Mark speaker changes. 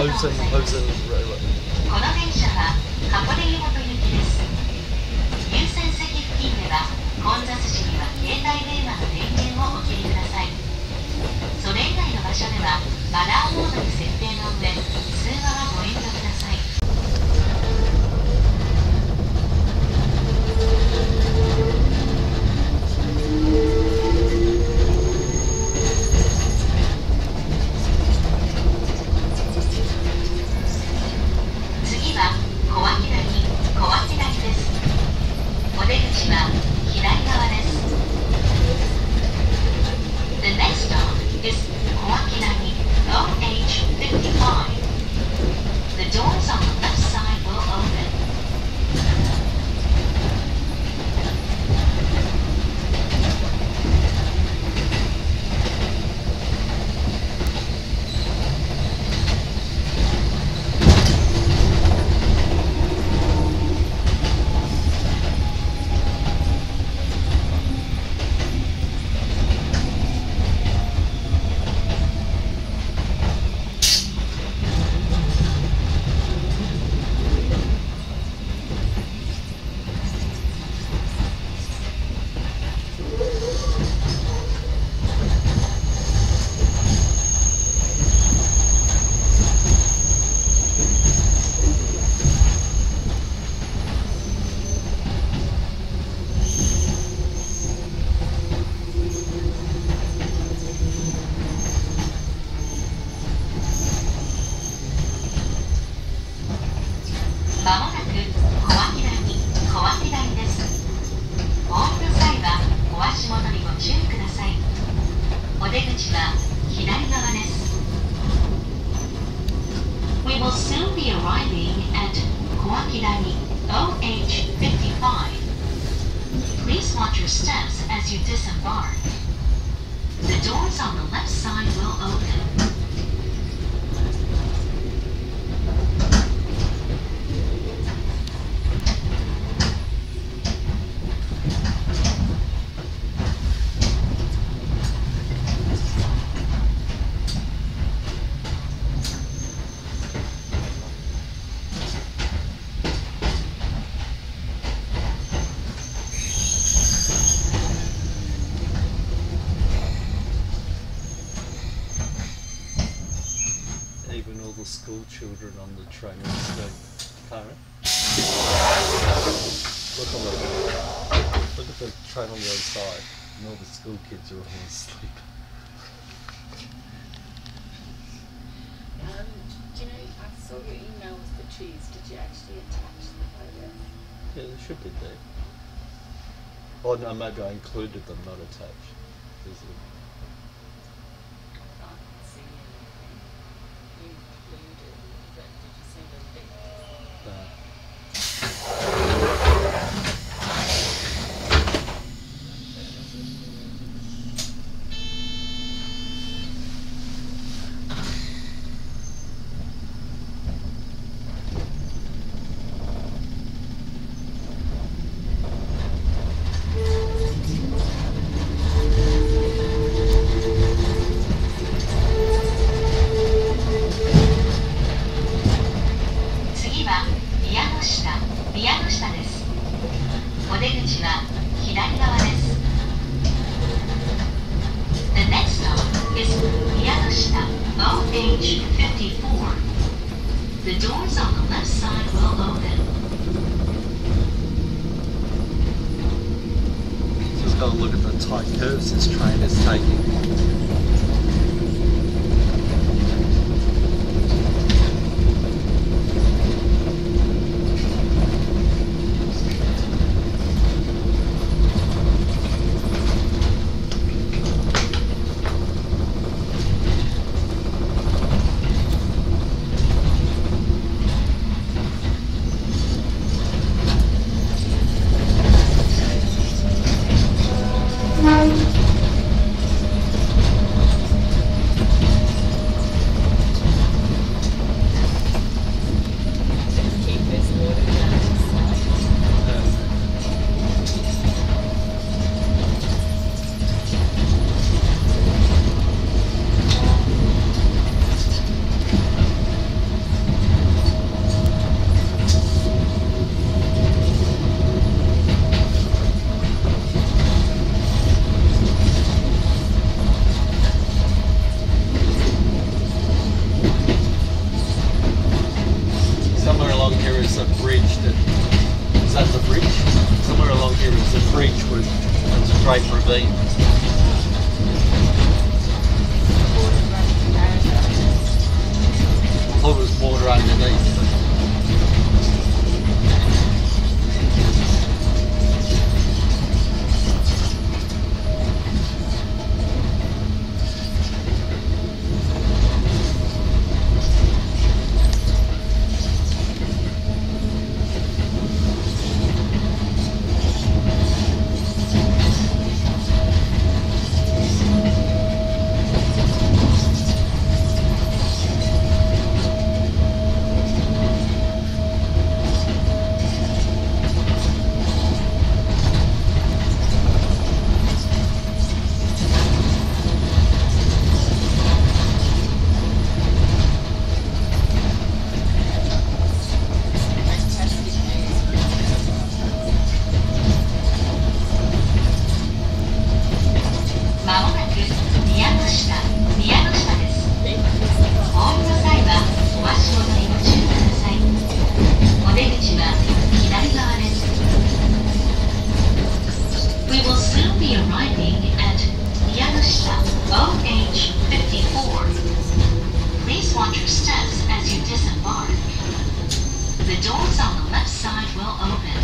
Speaker 1: この電車は箱根湯本行きです。優先席付近では混雑時には携帯電話の電源をお切りください。それ以外の場所ではマナーモードに設定の上通話はご遠慮ください。is Kowakidani OH55. The doors are We will soon be arriving at Kowakidani OH55 Please watch your steps as you disembark. The doors on the left side will open.
Speaker 2: The school children on the train will sleep. Karen? Look on the look at the train on the other side, and all the school kids are all asleep.
Speaker 3: Um, do you know, I saw your email with the cheese. Did you actually attach the photo?
Speaker 2: Yeah, they should be there. Oh no, maybe I included them, not attached.
Speaker 3: The next stop is Miyanoshita OH 54 The doors on the left
Speaker 2: side
Speaker 1: will open. Just gotta look at the tight curves this train is taking. here is the breach was, was a great ravine. Well, there water underneath, The doors on the left side will open.